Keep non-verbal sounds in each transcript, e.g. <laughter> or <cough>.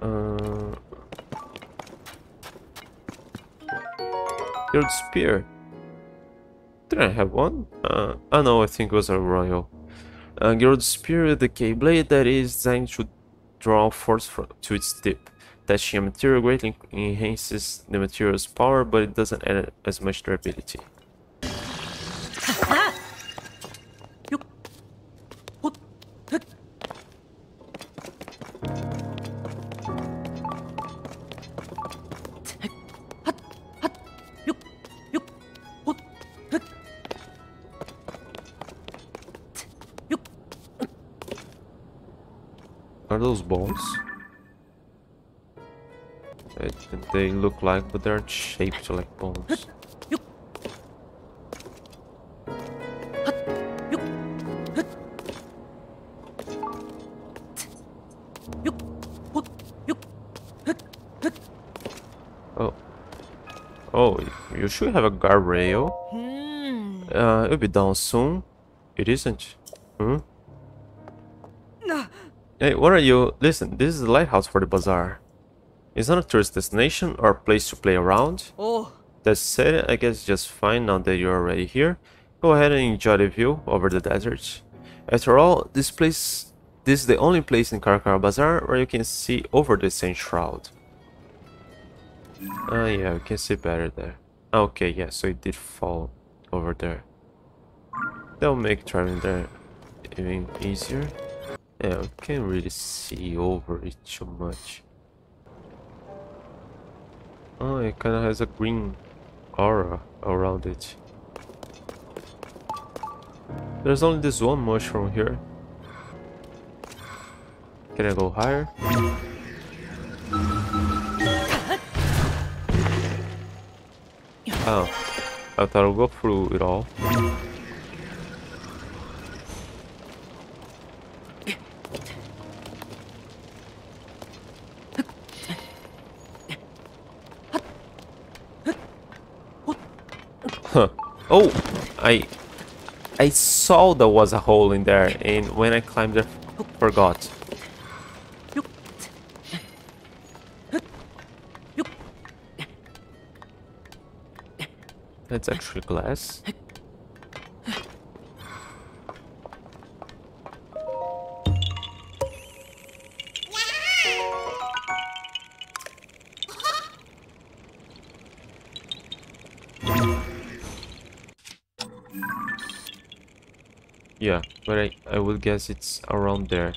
Uh, Spear. Didn't I have one? Uh, oh no, I think it was a royal. Uh, Guild Spear the K-blade that is designed to draw force to its tip. Touching a material greatly enhances the material's power, but it doesn't add as much durability. Look like, but they aren't shaped like bones. Oh. Oh, you should have a guardrail. Uh, it'll be down soon. It isn't. Hmm? Hey, what are you? Listen, this is the lighthouse for the bazaar. It's not a tourist destination or a place to play around. Oh, That said, I guess just fine now that you're already here. Go ahead and enjoy the view over the desert. After all, this place, this is the only place in Karakara Bazaar where you can see over the Sand Shroud. Ah, yeah, we can see better there. Okay, yeah, so it did fall over there. That'll make traveling there even easier. Yeah, we can't really see over it too much. Oh, it kind of has a green aura around it. There's only this one mushroom here. Can I go higher? Oh, I thought I'll go through it all. Huh. Oh, I I saw there was a hole in there, and when I climbed it, forgot. That's actually glass. But I, I would guess it's around there.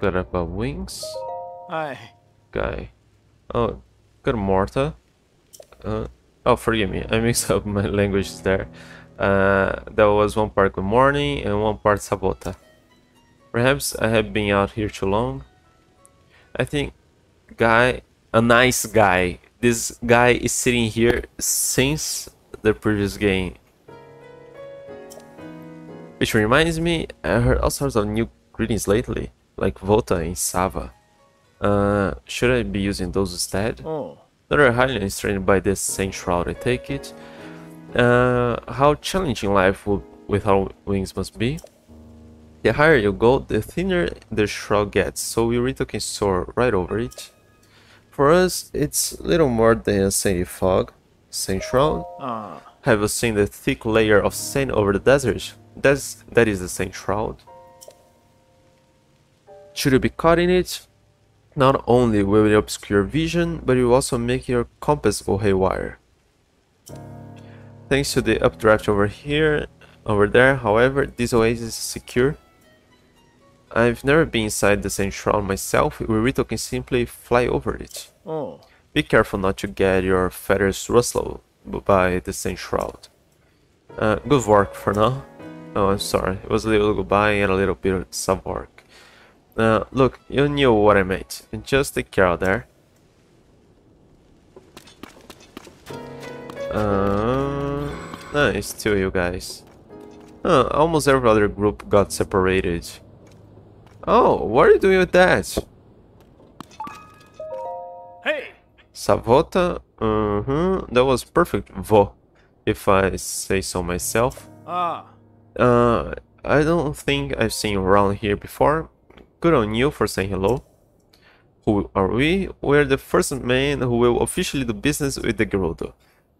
Got up a wings aye. guy. Oh, got a Morta. Uh, oh, forgive me, I mixed up my <laughs> languages there. Uh, that was one part good morning and one part Sav'otta. Perhaps I have been out here too long. I think guy, a nice guy. This guy is sitting here since the previous game. Which reminds me, I heard all sorts of new greetings lately, like Vota and Sava. Uh, should I be using those instead? Oh, Another highly strained by this Sand Shroud, I take it. Uh, how challenging life without wings must be. The higher you go, the thinner the shroud gets, so Yurito can soar right over it. For us, it's little more than a sandy fog. Sand Shroud. ah. Have you seen the thick layer of sand over the desert? That's, that is the Sand Shroud. Should you be caught in it, not only will it obscure vision, but it will also make your compass go haywire. Thanks to the updraft over here, over there, however, this oasis is secure. I've never been inside the Sand Shroud myself, Urito can simply fly over it. Oh, Be careful not to get your feathers rustled by the Sand Shroud. Uh, good work for now. Oh, I'm sorry. It was a little goodbye and a little bit of some work. Uh, look, you knew what I meant. Just take care of there. Uh, nice to you guys. Huh, almost every other group got separated. Oh, what are you doing with that? hey, Sav'otta, Uh-huh, that was perfect, voe, if I say so myself. Ah. Uh, I don't think I've seen you around here before. Good on you for saying hello. Who are we? We're the first men who will officially do business with the Gerudo.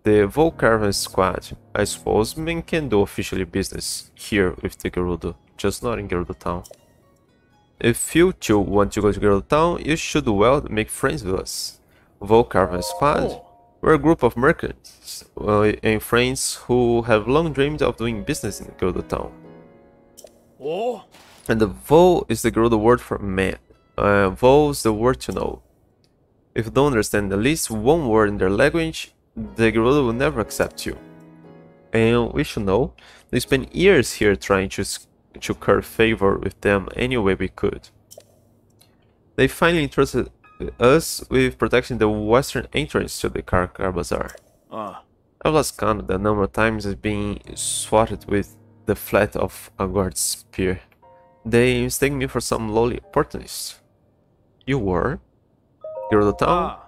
The Voe Caravan squad. I suppose men can do officially business here with the Gerudo, just not in Gerudo town. If you two want to go to Gerudo town, you should well make friends with us. Voe Caravan squad? Oh. We're a group of merchants uh, and friends who have long dreamed of doing business in Gerudo town. Oh. And the voe is the Gerudo word for man. Uh, voe is the word to know. If you don't understand at least one word in their language, the Gerudo will never accept you. And we should know, we spent years here trying to, to curry favor with them any way we could. They finally entrusted us with protecting the western entrance to the Karakara Bazaar. Ah. I've lost count of the number of times I've been swatted with the flat of a guard's spear. They mistake me for some lowly opportunist. You were? Gerudo Town? Ah.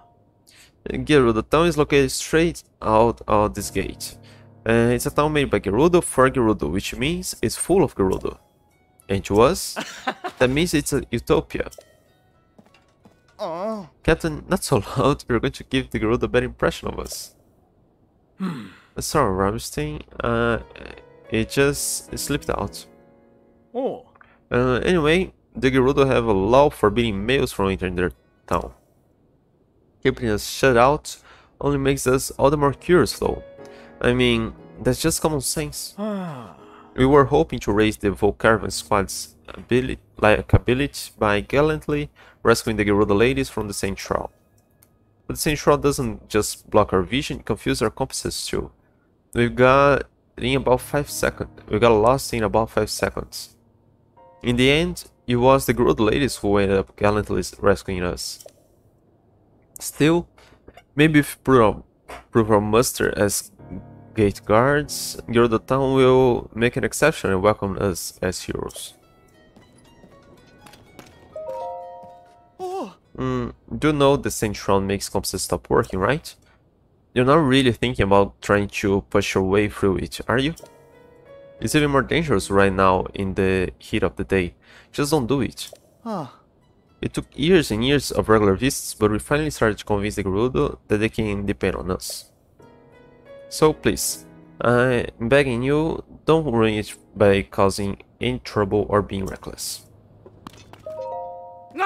Gerudo Town is located straight out of this gate. Uh, it's a town made by Gerudo for Gerudo, which means it's full of Gerudo. And to us, <laughs> that means it's a utopia. Oh. Captain, not so loud, <laughs> you're going to give the Gerudo a bad impression of us. Sorry, Ramstein. Uh, it just slipped out. Oh. Uh, anyway, the Gerudo have a law forbidding males from entering their town. Keeping us shut out only makes us all the more curious, though. I mean, that's just common sense. Ah. We were hoping to raise the Voe Caravan squad's ability, like ability by gallantly rescuing the Gerudo ladies from the Sand Shroud. But the Sand Shroud doesn't just block our vision, it confuses our compasses too. We got in about 5 seconds. We got lost in about 5 seconds. In the end, it was the Gerudo ladies who ended up gallantly rescuing us. Still, maybe if we prove our, prove our muster as gate guards, Gerudo Town will make an exception and welcome us as heroes. Oh. Mm, do you know the Sand Shroud makes compasses stop working, right? You're not really thinking about trying to push your way through it, are you? It's even more dangerous right now in the heat of the day. Just don't do it. Ah. It took years and years of regular visits, but we finally started to convince the Gerudo that they can depend on us. So please, I'm begging you, don't ruin it by causing any trouble or being reckless. <laughs>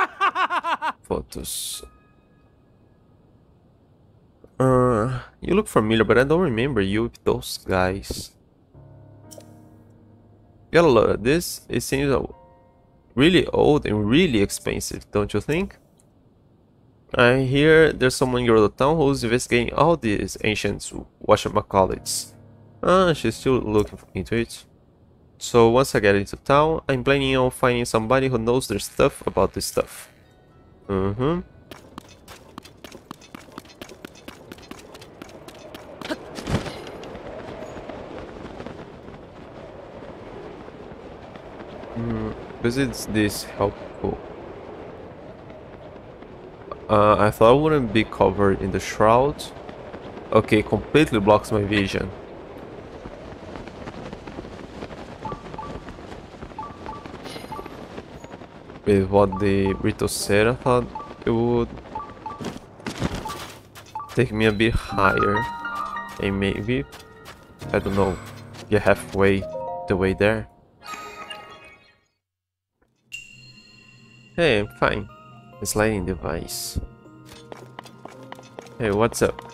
Photos. Uh, you look familiar, but I don't remember you with those guys. Got a lot of this. It seems really old and really expensive, don't you think? I hear there's someone in your town who's investigating all these ancient whatchamacallits. Ah, she's still looking into it. So once I get into town, I'm planning on finding somebody who knows their stuff about this stuff. Mm-hmm. Mm, visits this helpful? Uh, I thought I wouldn't be covered in the shroud. Okay, completely blocks my vision. With what the Rito said, I thought it would take me a bit higher. And maybe, I don't know, get halfway the way there. Hey, I'm fine. Sliding device. Hey, what's up?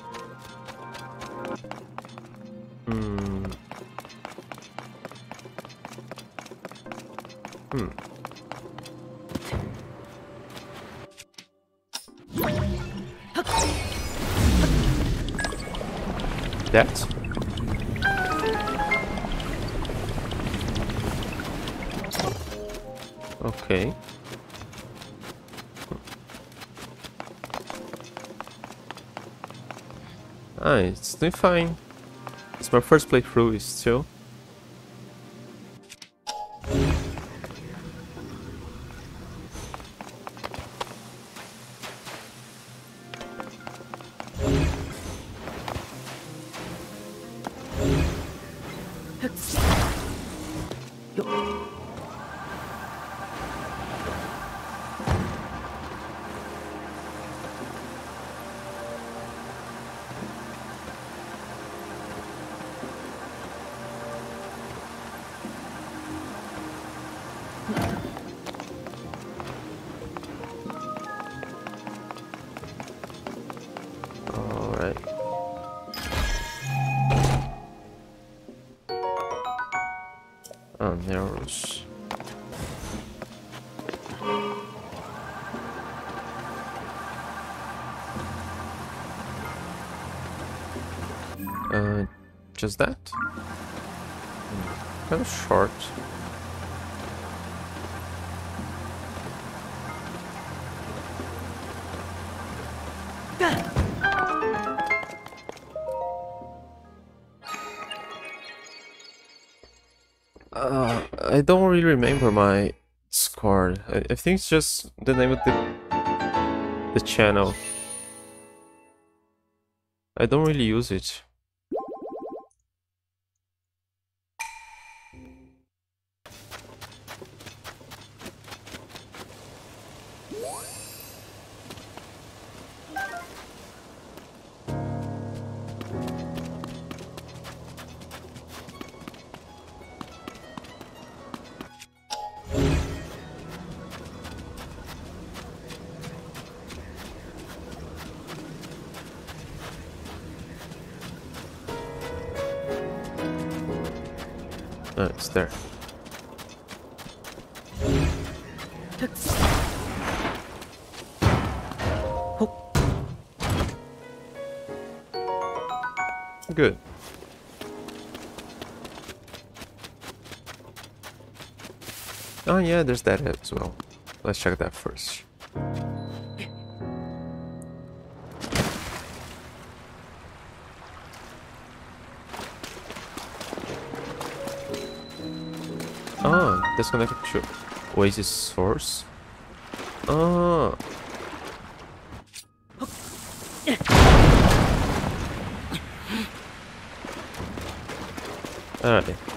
doing fine. It's my first playthrough still. Yo. Arrows. Uh, just that? Hmm, Kind of short. I don't really remember my score. I, I think it's just the name of the the channel. I don't really use it. There. Good. Oh yeah, there's that as well. Let's check that first. Disconnected to Oasis source. Ah. Alright.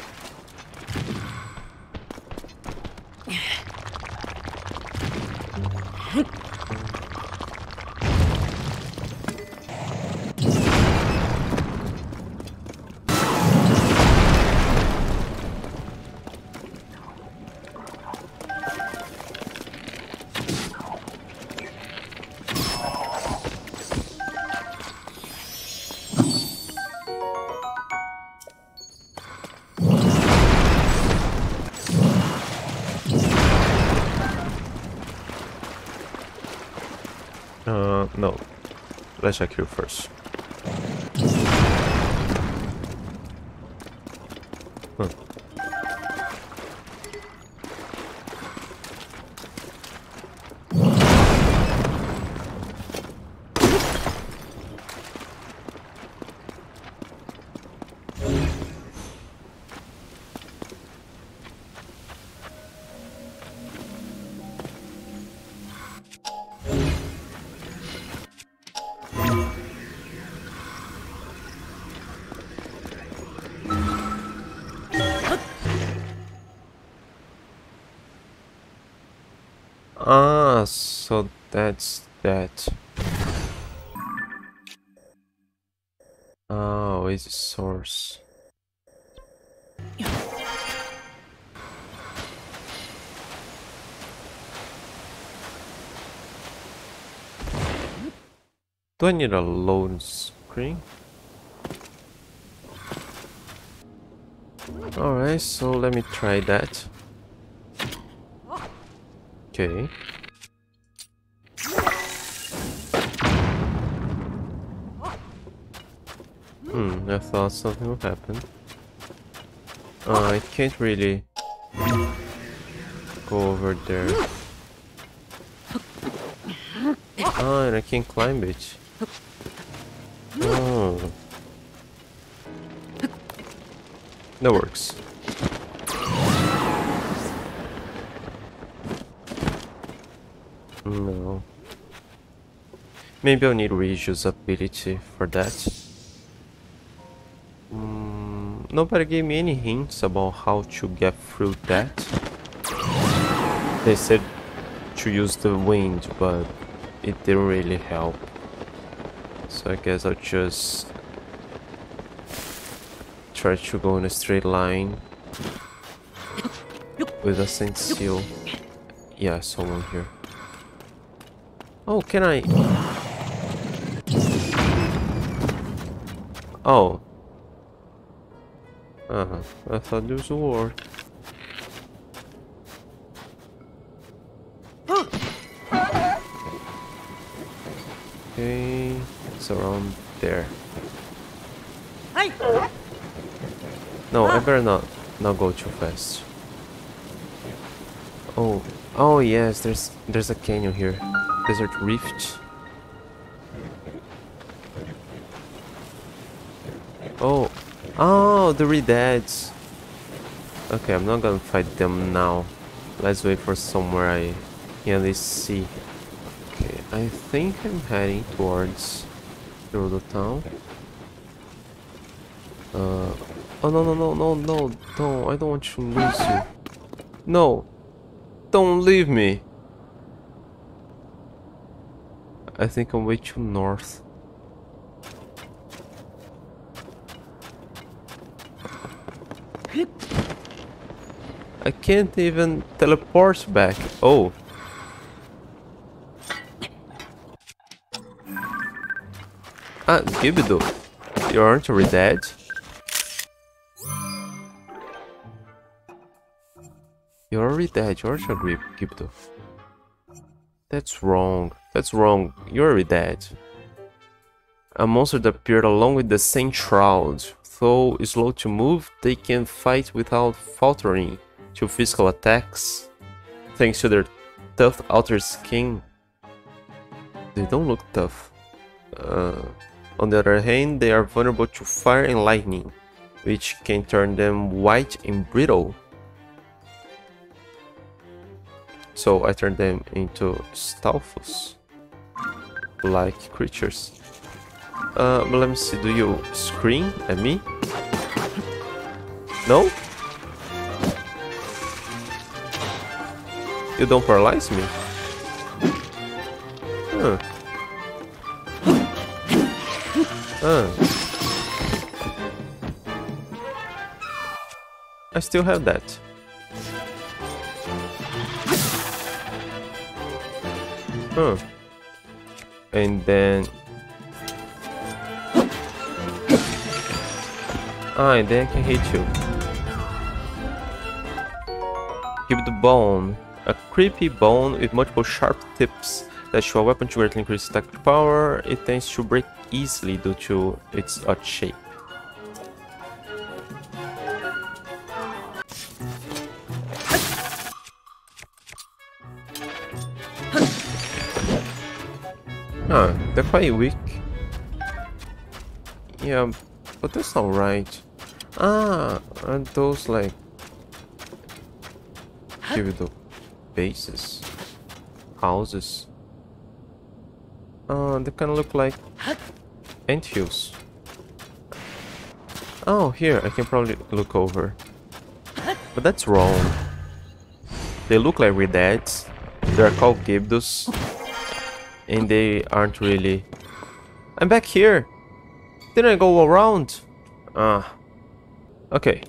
Let's check here first. Ah, so that's that. Oh, it's a source. Do I need a load screen? Alright, so let me try that. Okay. Hmm, I thought something would happen. Uh, I can't really go over there. Ah, and I can't climb it. Oh. That works. No. Maybe I'll need Riju's ability for that. Mm, nobody gave me any hints about how to get through that. They said to use the wind, but it didn't really help. So I guess I'll just try to go in a straight line with a Sand Seal. Yeah, someone here. Oh, can I? Oh. Uh-huh. I thought there was a hey Okay, it's around there. No, I better not not go too fast. Oh, oh yes, there's there's a canyon here, desert rift. Oh, the ReDeads. Okay, I'm not gonna fight them now. Let's wait for somewhere I can at least see. Okay, I think I'm heading towards through the town. Uh, oh no no no no no! Don't! I don't want to lose you. No! Don't leave me! I think I'm way too north. I can't even teleport back. Oh. Ah, Gibdo. You aren't already dead? You're already dead, George agree, Gibdo. That's wrong. That's wrong. You're already dead. A monster that appeared along with the sand shroud. Though slow to move, they can fight without faltering to physical attacks. Thanks to their tough outer skin. They don't look tough. Uh, on the other hand, they are vulnerable to fire and lightning, which can turn them white and brittle. So I turn them into Stalfos, like creatures. Uh, let me see, do you scream at me? No? You don't paralyze me? Huh. Huh. I still have that. Huh. And then... Ah, and then I can hit you. Gibdo Bone. A creepy bone with multiple sharp tips that show a weapon to greatly increase attack power. It tends to break easily due to its odd shape. Huh, they're quite weak. Yeah, but that's not right. Ah, aren't those like... Give the bases? Houses? Uh, they kind of look like ant hills. Oh, here, I can probably look over. But that's wrong. They look like ReDeads. They're called Gibdos. And they aren't really... I'm back here! Didn't I go around? Ah. Okay.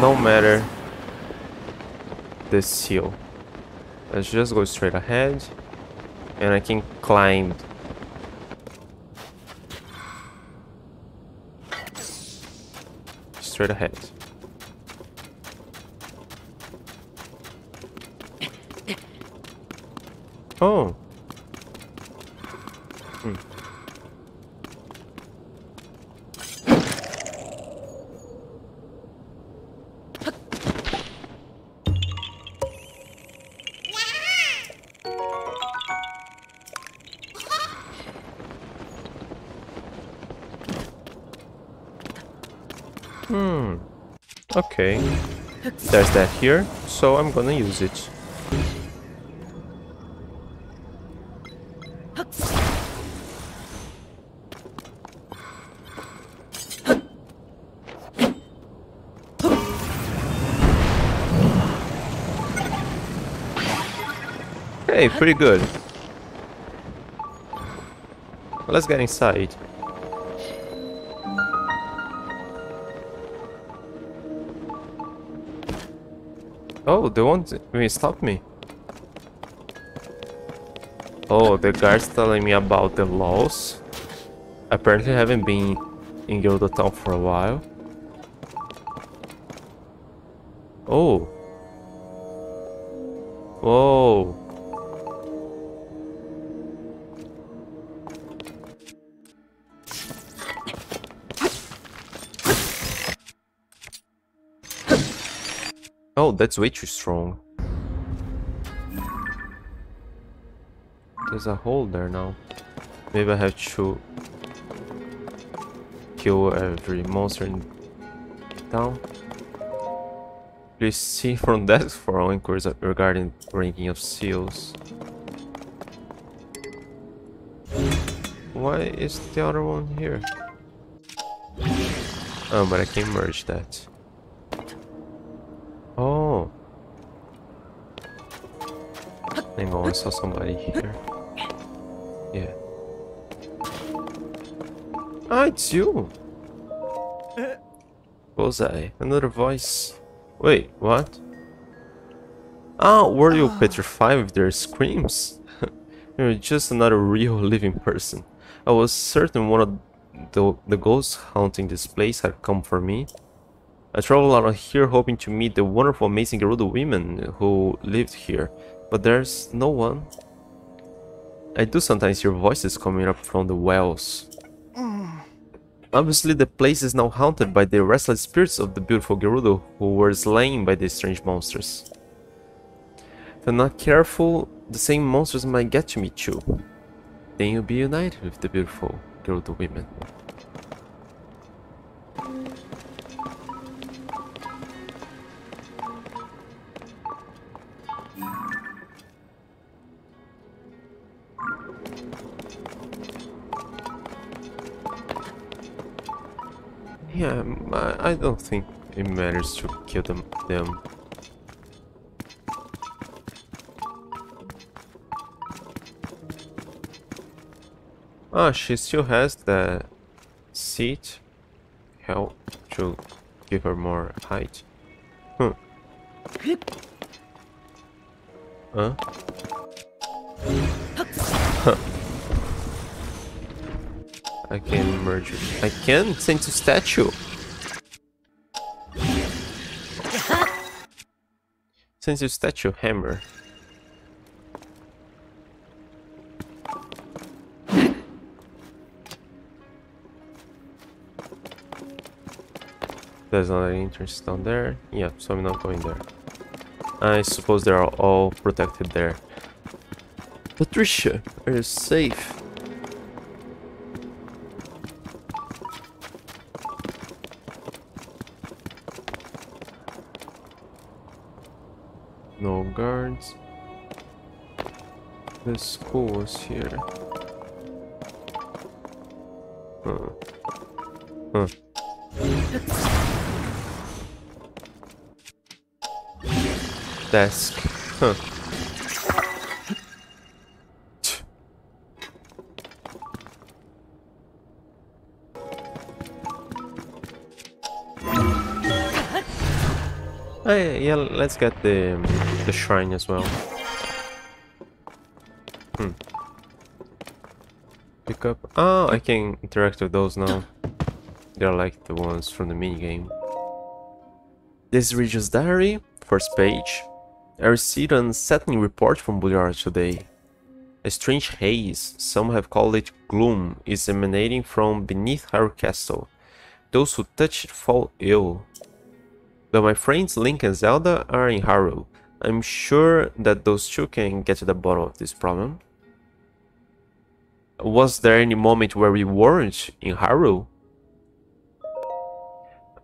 No matter this hill. Let's just go straight ahead. And I can climb. Straight ahead. Oh. That here, so I'm gonna use it. Hey, pretty good. Let's get inside. Oh, they won't even stop me. Oh, the guard's telling me about the laws. Apparently I haven't been in Gerudo Town for a while. Oh. Whoa. Oh, that's way too strong. There's a hole there now. Maybe I have to kill every monster in town. Please see from <laughs> that for all inquiries regarding ranking of seals. Why is the other one here? Oh, but I can merge that. Saw somebody here. Yeah. Ah, it's you! Bullseye, another voice. Wait, what? Ah, were you petrified with their screams? <laughs> You're just another real living person. I was certain one of the, the ghosts haunting this place had come for me. I traveled out of here hoping to meet the wonderful, amazing Gerudo women who lived here, but there's no one. I do sometimes hear voices coming up from the wells. Obviously, the place is now haunted by the restless spirits of the beautiful Gerudo who were slain by these strange monsters. If I'm not careful, the same monsters might get to me too. Then you'll be united with the beautiful Gerudo women. Yeah, I, I don't think it matters to kill them. them. Ah, she still has the seat. Help to give her more height. Huh. Huh? I can merge it. I can send to statue. Send to statue hammer. There's another entrance down there. Yeah, so I'm not going there. I suppose they are all protected there. Patricia, are you safe? Was here. Huh. Huh. Desk. Huh. Hey, yeah, let's get the the shrine as well. Oh, I can interact with those now. They're like the ones from the minigame. This is Riju's diary, first page. I received an unsettling report from Buliara today. A strange haze, some have called it gloom, is emanating from beneath Hyrule Castle. Those who touch it fall ill. Though my friends Link and Zelda are in Hyrule, I'm sure that those two can get to the bottom of this problem. Was there any moment where we weren't in Hyrule?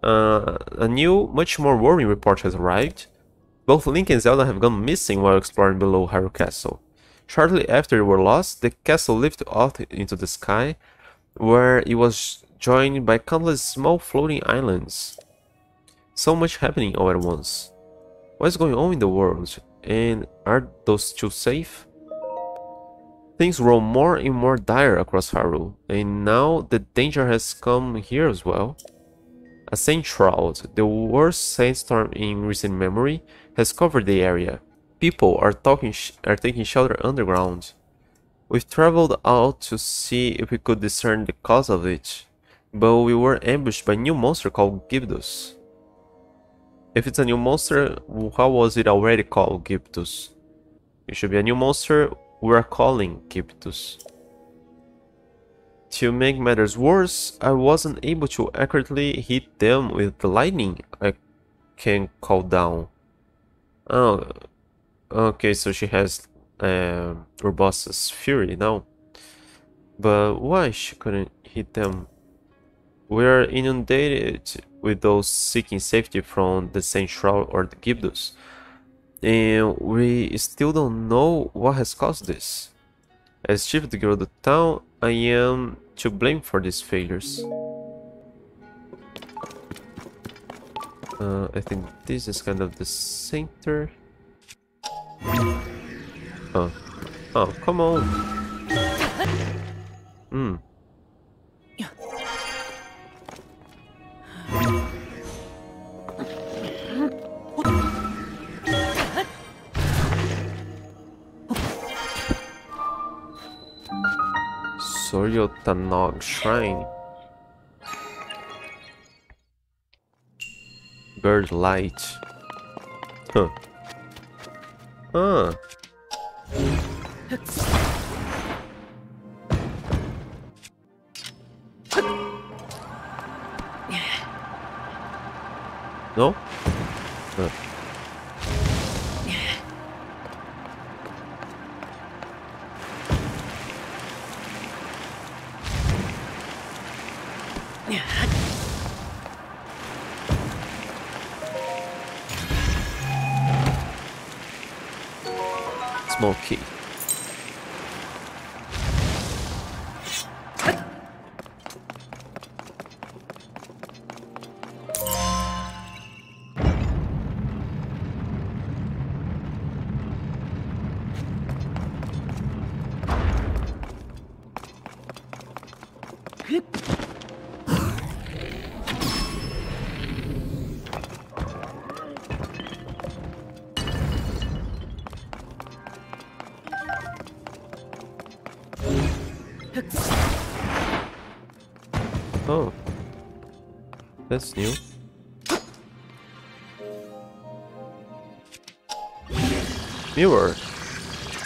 Uh, a new, much more worrying report has arrived. Both Link and Zelda have gone missing while exploring below Hyrule Castle. Shortly after they were lost, the castle lifted off into the sky, where it was joined by countless small floating islands. So much happening all at once. What's going on in the world? And are those two safe? Things grow more and more dire across Hyrule, and now the danger has come here as well. A Sand Shroud, the worst sandstorm in recent memory, has covered the area. People are, talking are taking shelter underground. We've traveled out to see if we could discern the cause of it, but we were ambushed by a new monster called Gibdos. If it's a new monster, how was it already called Gibdos? It should be a new monster, we're calling Gibdos. To make matters worse, I wasn't able to accurately hit them with the lightning I can call down. Oh, okay, so she has um, boss's fury now. But why she couldn't hit them? We're inundated with those seeking safety from the Sand Shroud or the Gibdos. And we still don't know what has caused this. As chief of the town, I am to blame for these failures. Uh, I think this is kind of the center. Oh, oh, come on. Hmm. Soryotanog Shrine. Buried Light. Huh. Huh. No? Oh. That's new. Mirror.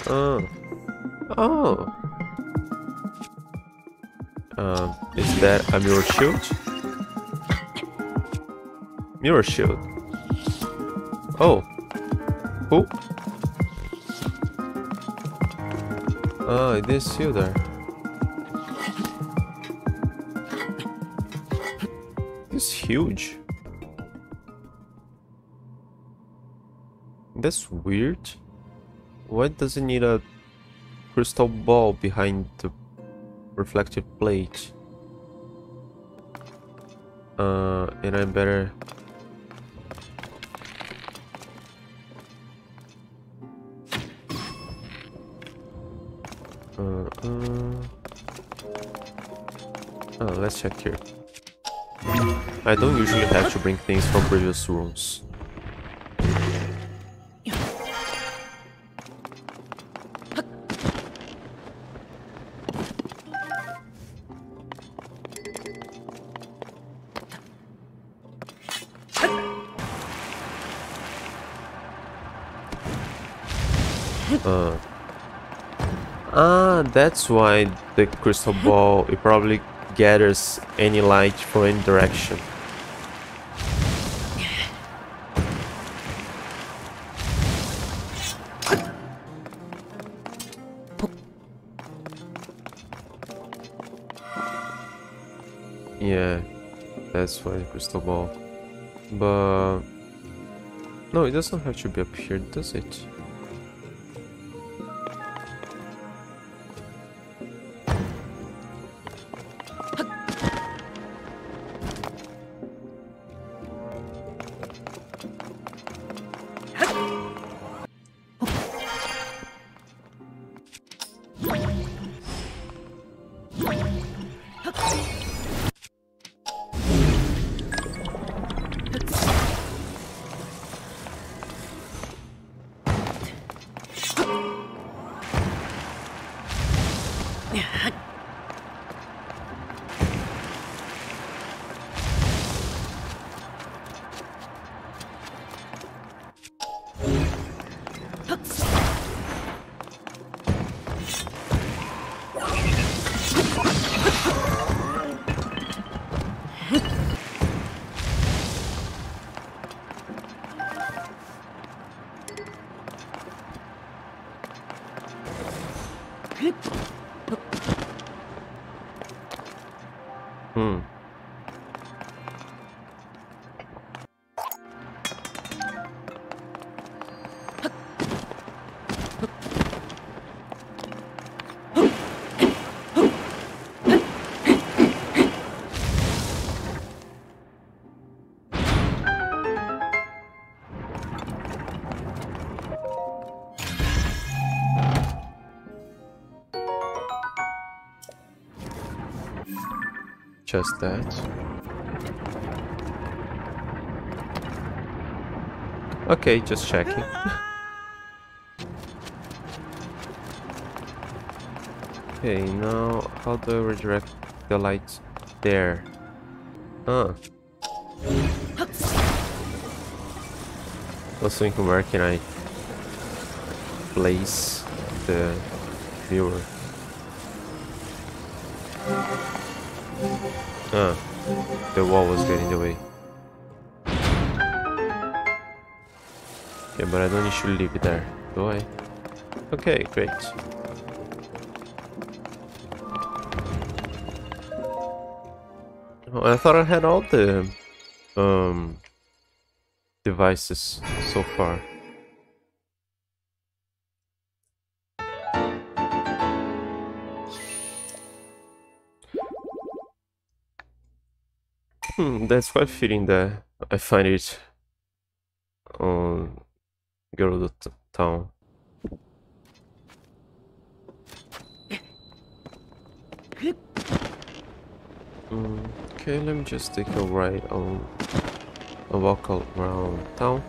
Oh. Oh. Um, that a mirror shield? Mirror shield. Oh. Who? Oh, it is you there. It's huge. That's weird. Why does it need a crystal ball behind the reflective plate? Uh, and I'm better... Uh, uh... Oh, let's check here. I don't usually have to bring things from previous rooms. That's why the crystal ball, it probably gathers any light from any direction. Yeah, that's why the crystal ball. But no, it doesn't have to be up here, does it? Just that. Okay, just checking. <laughs> okay, now how do I redirect the light there? Ah. I was thinking where can I place the viewer? Ah, the wall was getting in the way. Yeah, but I don't to leave it there, do I? Okay, great. I thought I had all the um devices so far. Hmm, that's quite fitting that I find it on Gerudo t- Town. Mm, okay, let me just take a ride on a walk around town.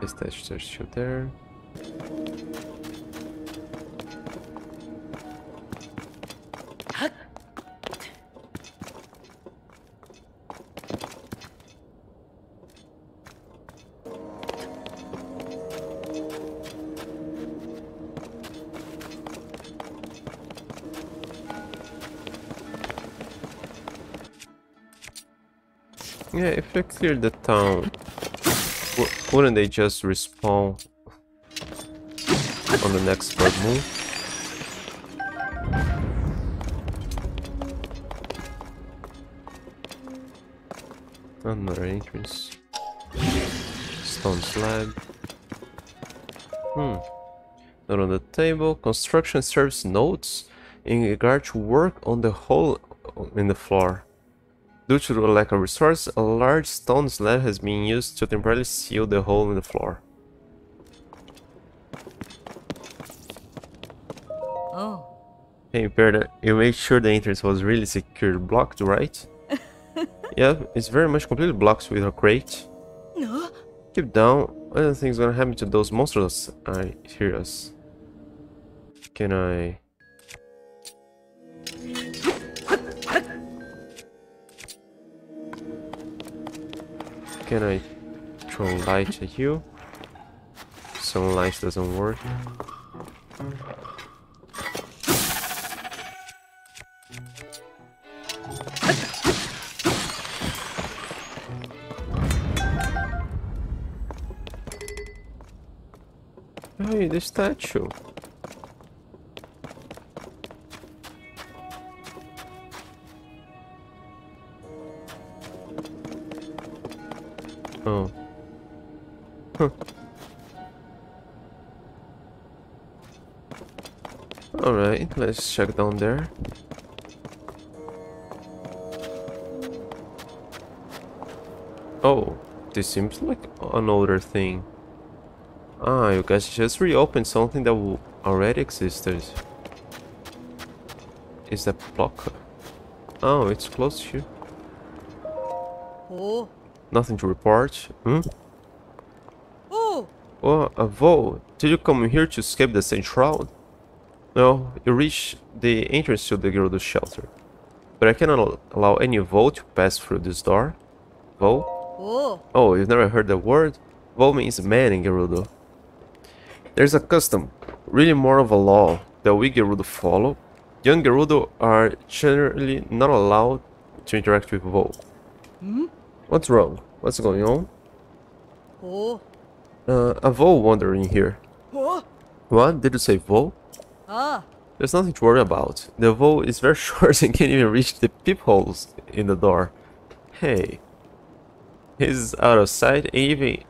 Is that statue there? They clear the town, wouldn't they just respawn on the next blood moon? Another entrance. Stone slab. Hmm. Note on the table. Construction serves notes in regard to work on the hole in the floor. Due to the lack of resource, a large stone slab has been used to temporarily seal the hole in the floor. Oh. Hey, Perda, you made sure the entrance was really secure blocked, right? <laughs> yeah, it's very much completely blocked with a crate. No. Keep down. I don't think it's gonna happen to those monsters I hear us? Can I... Can I throw light at you? Some light doesn't work. Hey, the statue. Alright, let's check down there. Oh, this seems like an older thing. Ah, you guys just reopened something that already existed. Is that block? Oh, it's close you. Oh. Nothing to report. Hmm? Oh. Oh, Avo, did you come here to escape the Sand Shroud? No, you reached the entrance to the Gerudo shelter. But I cannot allow any Voe to pass through this door. Voe? Oh. Oh, you've never heard the word? Voe means man in Gerudo. There's a custom, really more of a law, that we Gerudo follow. Young Gerudo are generally not allowed to interact with Voe. Hmm? What's wrong? What's going on? Oh. Uh, a Voe wandering here. Oh. What? Did you say Voe? Ah. There's nothing to worry about. The vault is very <laughs> short and can't even reach the peepholes in the door. Hey. He's out of sight, even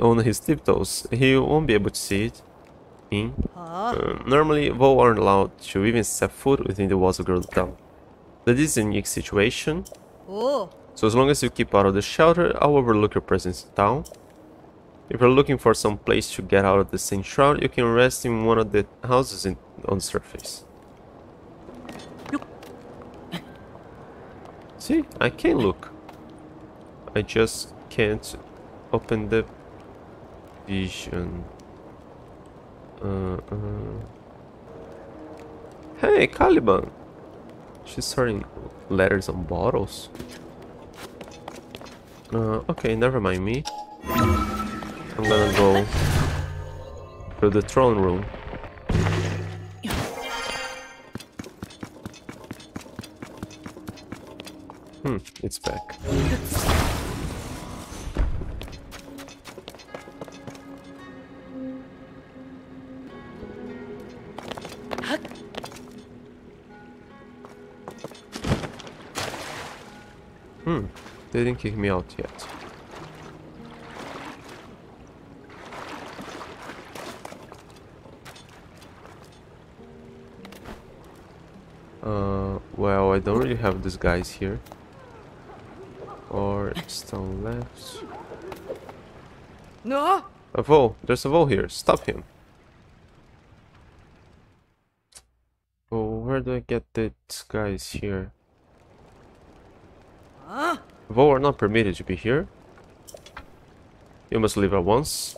on his tiptoes. He won't be able to see it. Ah. Uh, normally, Voe aren't allowed to even step foot within the walls of Gerudo Town. But this is a unique situation, Oh. so as long as you keep out of the shelter, I'll overlook your presence in town. If you're looking for some place to get out of the Sand Shroud, you can rest in one of the houses in, on the surface. See, I can look. I just can't open the vision. Uh, uh. Hey, Caliban! She's starting letters on bottles. Uh, okay, never mind me. I'm gonna go to the throne room. Hmm, it's back. Hmm, they didn't kick me out yet. Uh, well, I don't really have these guys here. Stone left. No. A Voe, there's a Voe here. Stop him. Oh, where do I get these guys here? Ah. Voe are not permitted to be here. You must leave at once.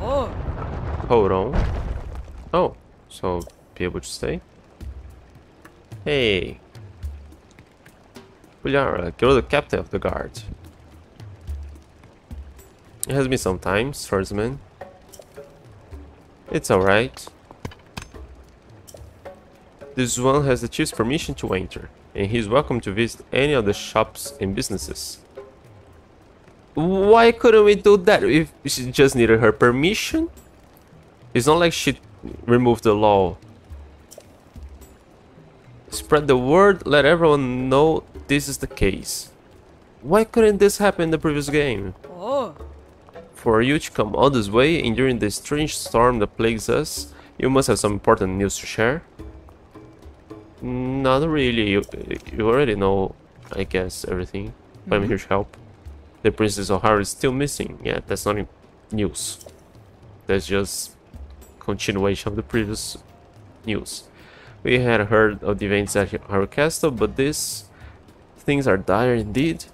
Oh. Hold on. Oh, so be able to stay? Hey. Buliara, you're uh, the captain of the guard. It has been some time, swordsman. It's alright. This one has the chief's permission to enter, and he is welcome to visit any of the shops and businesses. Why couldn't we do that if she just needed her permission? It's not like she removed the law. Spread the word, let everyone know this is the case. Why couldn't this happen in the previous game? Oh. For you to come all this way and during the strange storm that plagues us, you must have some important news to share. Not really, you, you already know, I guess, everything. But I'm mm-hmm. here to help. The Princess O'Hara is still missing. Yeah, that's not news. That's just continuation of the previous news. We had heard of the events at our castle, but these things are dire indeed.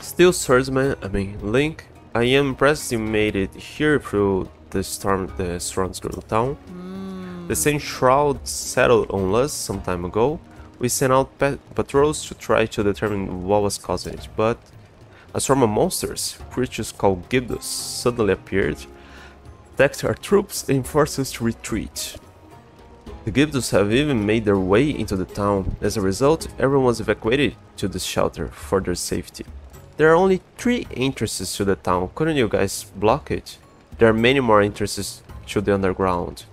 Still, swordsman, I mean Link, I am impressed you made it here through the storm the storm's Gerudo town. The hmm. Sand Shroud settled on us some time ago. We sent out pa patrols to try to determine what was causing it, but a swarm of monsters, creatures called Gibdos, suddenly appeared, attacked our troops and forced us to retreat. The Gibdos have even made their way into the town. As a result, everyone was evacuated to this shelter for their safety. There are only three entrances to the town. Couldn't you guys block it? There are many more entrances to the underground.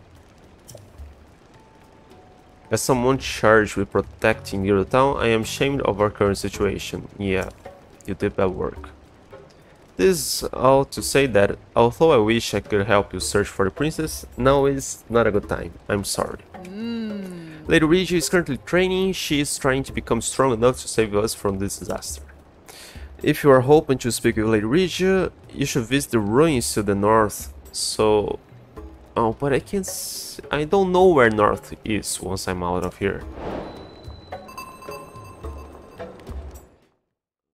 As someone charged with protecting the town, I am ashamed of our current situation. Yeah, you did bad work. This is all to say that, although I wish I could help you search for the princess, now is not a good time. I'm sorry. Hmm. Lady Riju is currently training. She is trying to become strong enough to save us from this disaster. If you are hoping to speak with Lady Riju, you should visit the ruins to the north. So... Oh, but I can't... I don't know where north is once I'm out of here.